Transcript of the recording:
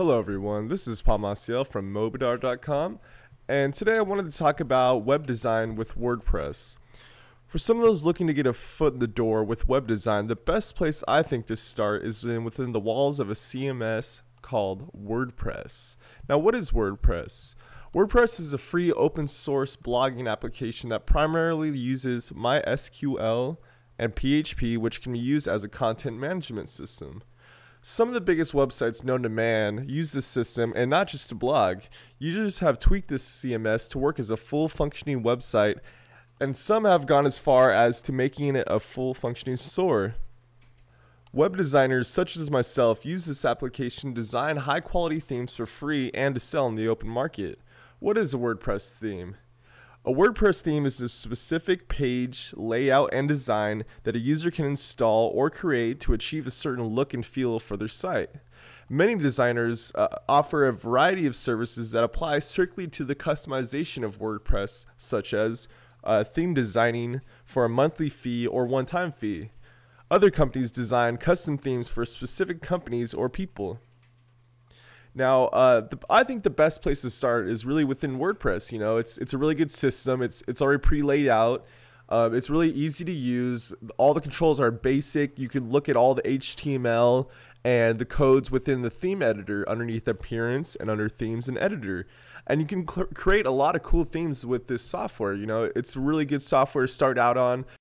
Hello, everyone. This is Paul Maciel from MoeBedard.com, and today I wanted to talk about web design with WordPress. For some of those looking to get a foot in the door with web design, the best place I think to start is in within the walls of a CMS called WordPress. Now, what is WordPress? WordPress is a free open source blogging application that primarily uses MySQL and PHP, which can be used as a content management system. Some of the biggest websites known to man use this system and not just to blog. Users have tweaked this CMS to work as a full functioning website, and some have gone as far as to making it a full functioning store. Web designers such as myself use this application to design high quality themes for free and to sell in the open market. What is a WordPress theme? A WordPress theme is a specific page, layout, and design that a user can install or create to achieve a certain look and feel for their site. Many designers uh, offer a variety of services that apply strictly to the customization of WordPress, such as uh, theme designing for a monthly fee or one time fee. Other companies design custom themes for specific companies or people. Now, uh, the, I think the best place to start is really within WordPress. You know, it's it's a really good system. It's it's already pre-laid out. Uh, it's really easy to use. All the controls are basic. You can look at all the HTML and the codes within the theme editor underneath appearance and under themes and editor. And you can cl- create a lot of cool themes with this software. You know, it's really good software to start out on.